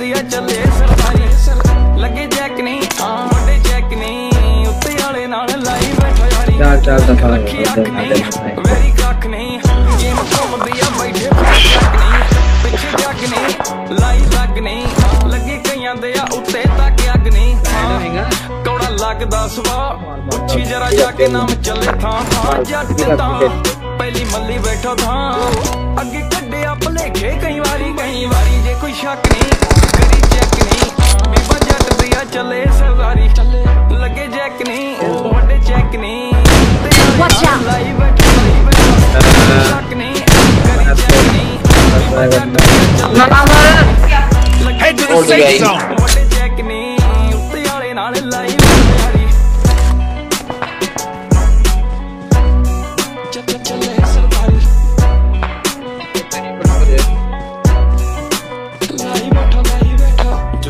दिया चले सरकारी लगे जैक नहीं आ मोटे जैक नहीं उत्ते वाले नाल लाई बैठो यारी चार चार दफ़ा मेरी कख नहीं ये मुकम दिया बैठे पीछे जैक नहीं लाई लग नहीं लगे कईयां दे उत्ते तक अग नहीं कौड़ा लगदा सुभा पूछी जरा जाके नाम चले था हाँ जट ता पहली मल्ली बैठो था अगे कड्डे अपने खे कई बारी कई बारी जे कोई शक नहीं चले सरदारी चले लगे जैक नहीं बड़े जैक नहीं Watch out! Head to the safe zone!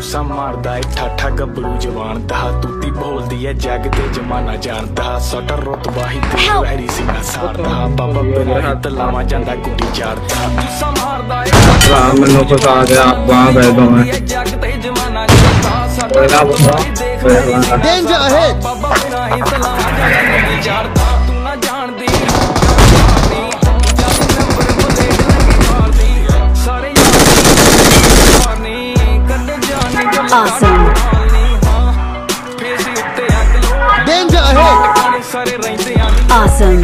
ਬੈਠੋ ਜੁੱਸਾ ਮਾਰਦਾ ਏ ਠਾਠਾ ਗੱਭਰੂ ਜਵਾਨ ਦਾ ਤੂਤੀ ਬੋਲਦੀ ਏ ਜੱਗ ਤੇ ਜਮਾਨਾ ਜਾਣਦਾ ਸਟਰ ਰਤਬਾ ਹੀ ਤੇ Help. ਵੈਰੀ ਸਿੰਘਾ ਸਾਰਦਾ ਬਾਬਾ ਬਿਨਾ ਹੱਥ ਲਾਵਾਂ ਜਾਂਦਾ ਗੁੱਡੀ ਚਾਰਦਾ ਜੁੱਸਾ ਮਾਰਦਾ ਏ ਭਰਾ ਮੈਨੂੰ ਫਸਾ ਗਿਆ ਬਾਹ ਪੈ ਦੋਵੇਂ ਇਹ ਜੱਗ ਤੇ ਜਮਾਨਾ ਜਾਣਦਾ ਸਾਡਾ ਇਹਦਾ ਬੰਦਾ ਡੇਂਜਰ ਅਹੇਡ ਬਾਬਾ ਬਿਨਾ ਹੀ ਤਲਾਵਾਂ ਜਾਂਦਾ ਗੁੱਡੀ ਚਾਰਦਾ awesome. Danger ahead. Awesome.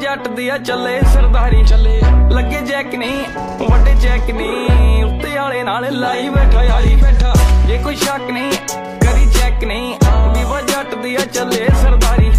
ਜੱਟ ਦਿਆ ਚੱਲੇ ਸਰਦਾਰੀ ਚੱਲੇ ਲੱਗੇ ਜੈਕ ਨਹੀਂ ਵੱਡੇ ਜੈਕ ਨਹੀਂ ਉੱਤੇ ਵਾਲੇ ਨਾਲ ਲਾਈ ਬੈਠਾ ਯਾਰੀ ਬੈਠਾ ਜੇ ਕੋਈ ਸ਼ੱਕ ਨਹੀਂ ਕਰੀ ਚੈੱਕ ਨਹੀਂ ਵਿਵਾ ਜੱਟ ਦਿਆ ਚੱਲੇ ਸਰਦਾਰੀ